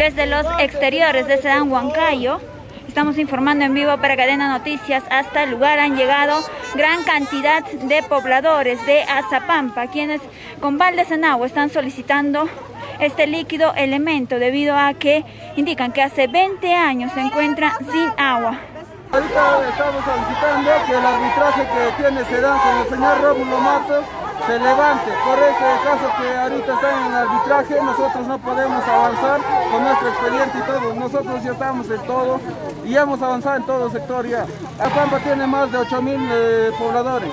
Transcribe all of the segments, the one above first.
Desde los exteriores de Sedán Huancayo, estamos informando en vivo para Cadena Noticias. Hasta el lugar han llegado gran cantidad de pobladores de Azapampa, quienes con baldes en agua están solicitando este líquido elemento debido a que indican que hace 20 años se encuentra sin agua. Ahorita estamos solicitando que el arbitraje que tiene Sedán con el señor Rómulo Matos se levante. Por ese caso que ahorita están en el arbitraje, nosotros no podemos avanzar con nuestro expediente y todo. Nosotros ya estamos en todo y hemos avanzado en todo sector ya. Apampa tiene más de 8 mil eh, pobladores.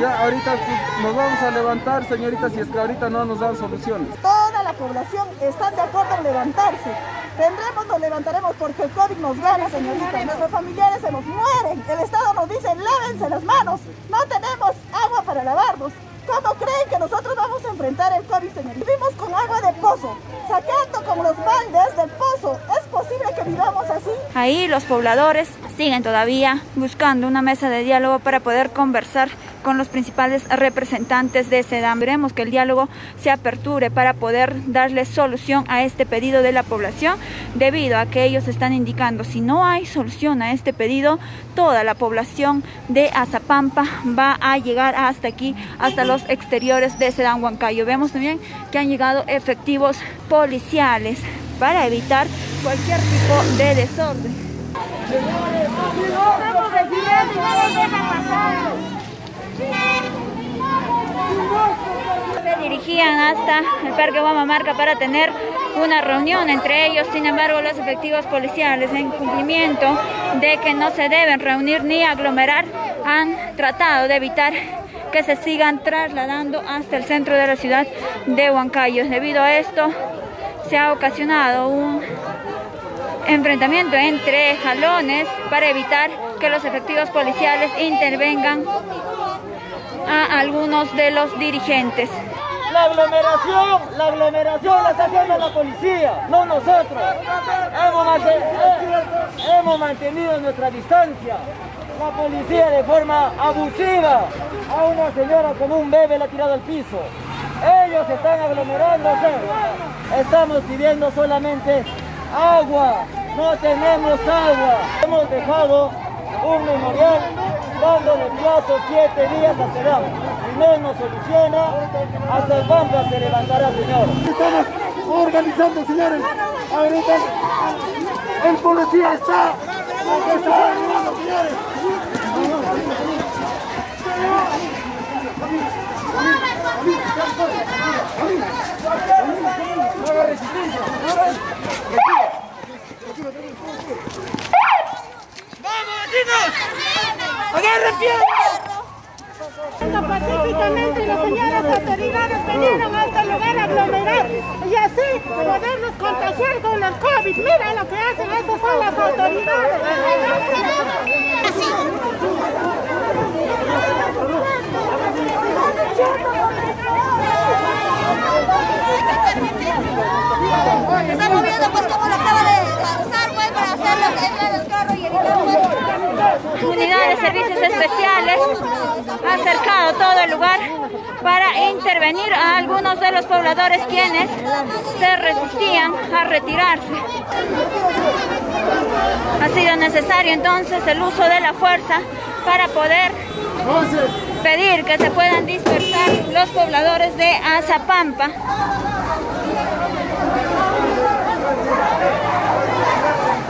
Ya ahorita pues, nos vamos a levantar, señorita, si es que ahorita no nos dan soluciones. Toda la población está de acuerdo en levantarse. Tendremos, nos levantaremos porque el COVID nos gana, señorita. Nuestros familiares se nos mueren. El Estado nos dice, lávense las manos. No tenemos agua para lavarnos. ¿Cómo creen que nosotros vamos a enfrentar el COVID, señorita? Vivimos con agua de pozo, sacando como los baldes del pozo. ¿Es posible que vivamos así? Ahí los pobladores siguen todavía buscando una mesa de diálogo para poder conversar con los principales representantes de SEDAM. Veremos que el diálogo se aperture para poder darle solución a este pedido de la población, debido a que ellos están indicando si no hay solución a este pedido, toda la población de Azapampa va a llegar hasta aquí, hasta los exteriores de Sedán Huancayo. Vemos también que han llegado efectivos policiales para evitar cualquier tipo de desorden. Se dirigían hasta el Parque Guamamarca para tener una reunión entre ellos, sin embargo los efectivos policiales en cumplimiento de que no se deben reunir ni aglomerar han tratado de evitar que se sigan trasladando hasta el centro de la ciudad de Huancayo. Debido a esto se ha ocasionado un enfrentamiento entre jalones para evitar que los efectivos policiales intervengan algunos de los dirigentes. La aglomeración, la aglomeración la está haciendo la policía, no nosotros. Hemos mantenido, hemos mantenido nuestra distancia. La policía de forma abusiva a una señora con un bebé la ha tirado al piso. Ellos están aglomerándose. Estamos pidiendo solamente agua. No tenemos agua. Hemos dejado un memorial dándole plazo siete días a Sedán. Si no nos soluciona, hasta el Pampa se levantará, señor. Estamos organizando, señores. Ahorita el policía está. está animando, señores. ¡Vamos, vecinos! ¡Agarren piedra! Pacíficamente y las señoras autoridades vinieron a este lugar a aglomerar y así podernos contagiar con el COVID. Mira lo que hacen, estas son las autoridades. Estamos viendo pues cómo lo acaba de pues para carro y evitar pues, Unidad de servicios especiales ha cercado todo el lugar para intervenir a algunos de los pobladores quienes se resistían a retirarse. Ha sido necesario entonces el uso de la fuerza para poder pedir que se puedan dispersar los pobladores de Azapampa.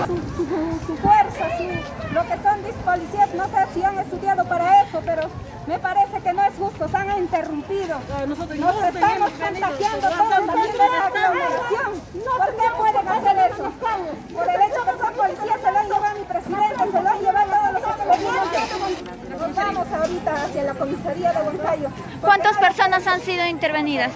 su, su- su fuerza, su- lo que son dis- policías, no sé si han estudiado para eso, pero me parece que no es justo, se han interrumpido. Nos estamos contagiando todos haciendo esta aglomeración. ¿Por qué pueden hacer eso? Por el hecho que son policías, se lo han llevado mi presidente, se lo han llevado todos los expedientes. Nos vamos ahorita hacia la comisaría de Huancayo. ¿Cuántas personas han sido intervenidas?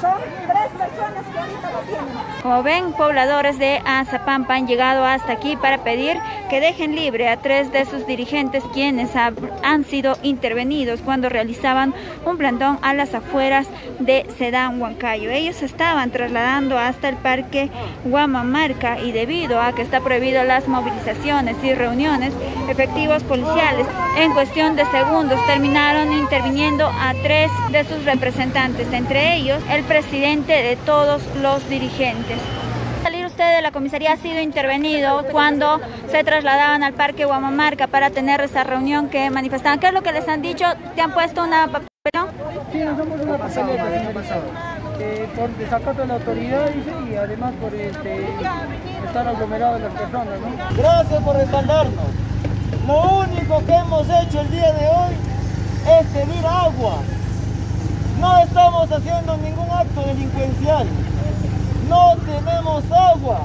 Son tres personas que ahorita lo tienen. Como ven, pobladores de Azapampa han llegado hasta aquí para pedir que dejen libre a tres de sus dirigentes quienes han sido intervenidos cuando realizaban un plantón a las afueras de Sedán, Huancayo. Ellos estaban trasladando hasta el parque Guamamarca y debido a que está prohibido las movilizaciones y reuniones, efectivos policiales en cuestión de segundos terminaron interviniendo a tres de sus representantes, entre ellos el presidente de todos los dirigentes salir usted de la comisaría ha sido intervenido cuando se trasladaban al parque Guamamarca para tener esa reunión que manifestaban. ¿Qué es lo que les han dicho? ¿Te han puesto una papeleta? Sí, nos hemos una papeleta, eh, por desacato de la autoridad y además por este, estar aglomerados las personas. ¿no? Gracias por respaldarnos. Lo único que hemos hecho el día de hoy es pedir agua. No estamos haciendo ningún acto delincuencial. No tenemos agua.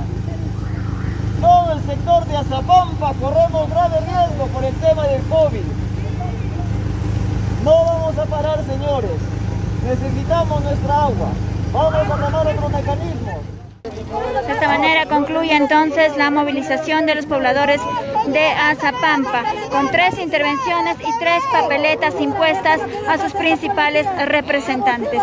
Todo el sector de Azapampa corremos grave riesgo por el tema del COVID. No vamos a parar, señores. Necesitamos nuestra agua. Vamos a tomar otro mecanismo. De esta manera concluye entonces la movilización de los pobladores de Azapampa, con tres intervenciones y tres papeletas impuestas a sus principales representantes.